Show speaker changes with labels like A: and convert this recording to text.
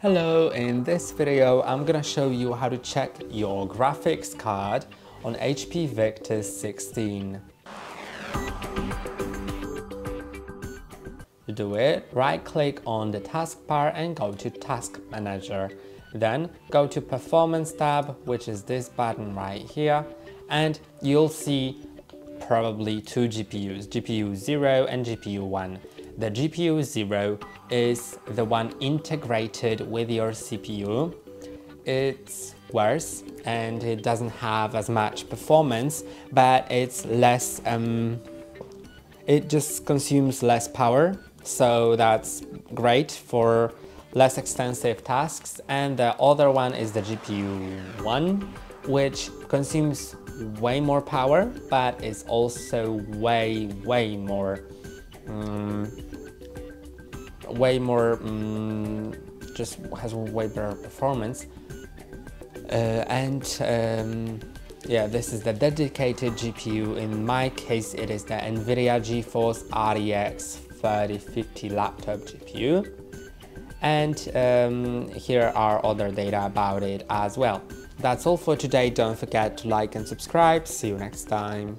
A: Hello, in this video I'm gonna show you how to check your graphics card on HP Victus 16. To do it, right click on the taskbar and go to Task Manager. Then go to Performance tab, which is this button right here, and you'll see probably two GPUs, GPU 0 and GPU 1. The GPU 0 is the one integrated with your CPU. It's worse and it doesn't have as much performance, but it's less, um, it just consumes less power. So that's great for less extensive tasks. And the other one is the GPU 1, which consumes way more power, but is also way, way more um, way more, um, just has way better performance. Uh, and um, yeah, this is the dedicated GPU. In my case, it is the NVIDIA GeForce RTX 3050 laptop GPU. And um, here are other data about it as well. That's all for today. Don't forget to like and subscribe. See you next time.